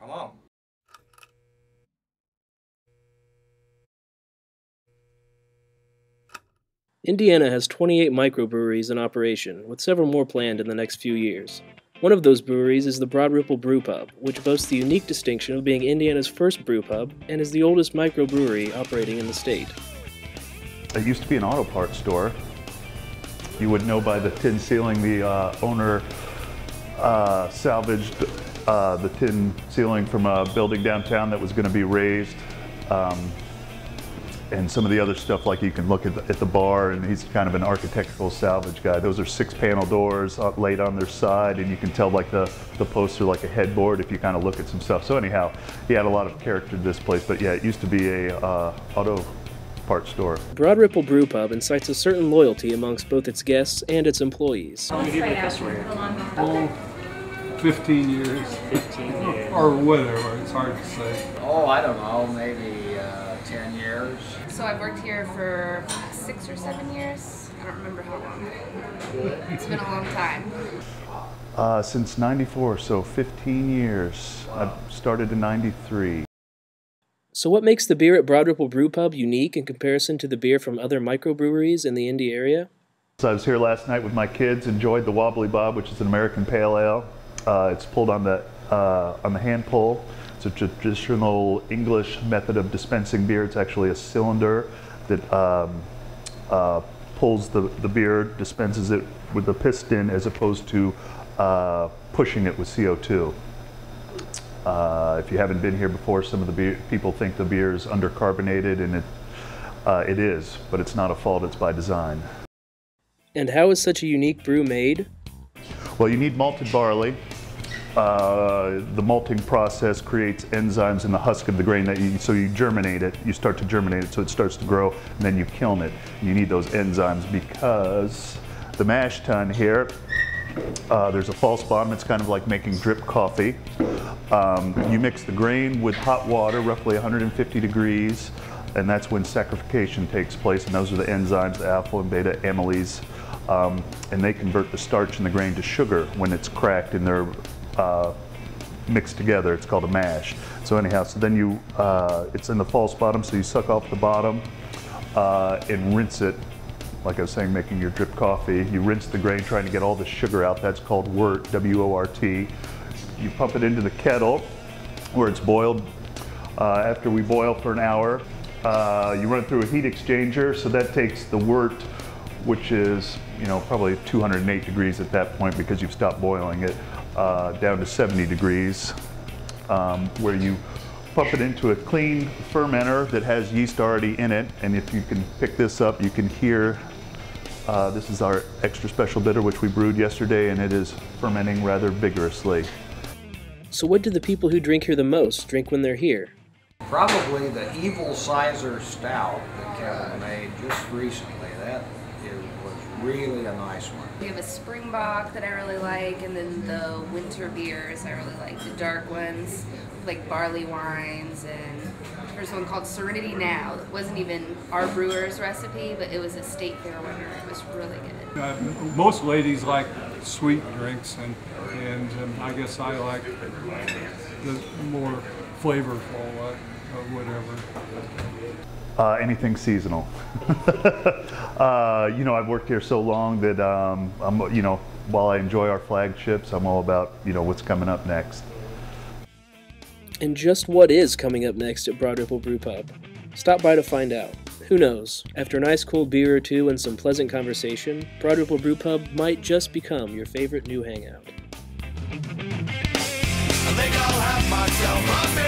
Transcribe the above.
Come on. Indiana has 28 microbreweries in operation, with several more planned in the next few years. One of those breweries is the Broad Ripple Brew Pub, which boasts the unique distinction of being Indiana's first brew pub and is the oldest microbrewery operating in the state. It used to be an auto parts store. You would know by the tin ceiling the uh, owner uh, salvaged uh, the tin ceiling from a building downtown that was going to be razed. Um, and some of the other stuff, like you can look at the, at the bar, and he's kind of an architectural salvage guy. Those are six panel doors uh, laid on their side, and you can tell like the, the posts are like a headboard if you kind of look at some stuff. So anyhow, he had a lot of character to this place, but yeah, it used to be a uh, auto parts store. Broad Ripple Brew Pub incites a certain loyalty amongst both its guests and its employees. 15 years. 15 years. Or whatever, it's hard to say. Oh, I don't know, maybe uh, 10 years. So I've worked here for six or seven years. I don't remember how long. It's been a long time. Uh, since 94, so 15 years. I started in 93. So, what makes the beer at Broad Ripple Brew Pub unique in comparison to the beer from other microbreweries in the Indy area? So I was here last night with my kids, enjoyed the Wobbly Bob, which is an American Pale Ale. Uh, it's pulled on the, uh, on the hand pull. It's a traditional English method of dispensing beer. It's actually a cylinder that um, uh, pulls the, the beer, dispenses it with a piston as opposed to uh, pushing it with CO2. Uh, if you haven't been here before, some of the beer, people think the beer is undercarbonated, and it, uh, it is, but it's not a fault, it's by design. And how is such a unique brew made? Well, you need malted barley. Uh, the malting process creates enzymes in the husk of the grain that you, so you germinate it, you start to germinate it so it starts to grow, and then you kiln it. You need those enzymes because the mash tun here, uh, there's a false bottom, it's kind of like making drip coffee. Um, you mix the grain with hot water, roughly 150 degrees, and that's when saccharification takes place, and those are the enzymes, the alpha and beta amylase, um, and they convert the starch in the grain to sugar when it's cracked and they're uh, mixed together. It's called a mash. So anyhow, so then you, uh, it's in the false bottom, so you suck off the bottom uh, and rinse it. Like I was saying, making your drip coffee. You rinse the grain, trying to get all the sugar out. That's called wort, W-O-R-T. You pump it into the kettle where it's boiled. Uh, after we boil for an hour, uh, you run it through a heat exchanger. So that takes the wort, which is you know probably 208 degrees at that point because you've stopped boiling it uh, down to 70 degrees, um, where you pump it into a clean fermenter that has yeast already in it. And if you can pick this up, you can hear uh, this is our extra special bitter, which we brewed yesterday, and it is fermenting rather vigorously. So, what do the people who drink here the most drink when they're here? Probably the Evil Sizer Stout that Kevin made just recently. That is, was really a nice one. We have a Springbok that I really like, and then the winter beers I really like. The dark ones, like barley wines, and there's one called Serenity Now. It wasn't even our brewer's recipe, but it was a state fair winner. It was really good. Uh, most ladies like sweet drinks, and and um, I guess I like the more flavorful, uh, uh, whatever. Uh, anything seasonal. uh, you know, I've worked here so long that um, I'm, you know, while I enjoy our flagships, I'm all about, you know, what's coming up next. And just what is coming up next at Broad Ripple Brew Pub? Stop by to find out. Who knows? After a nice cold beer or two and some pleasant conversation, Broad Ripple Brew Pub might just become your favorite new hangout. They go